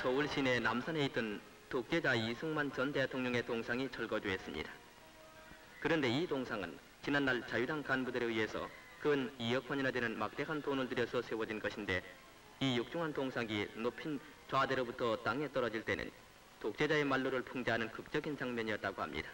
서울 시내 남산에 있던 독재자 이승만 전 대통령의 동상이 철거되었습니다. 그런데 이 동상은 지난날 자유당 간부들에 의해서 근 2억 원이나 되는 막대한 돈을 들여서 세워진 것인데 이 육중한 동상이 높인 좌대로부터 땅에 떨어질 때는 독재자의 말로를 풍자하는 극적인 장면이었다고 합니다.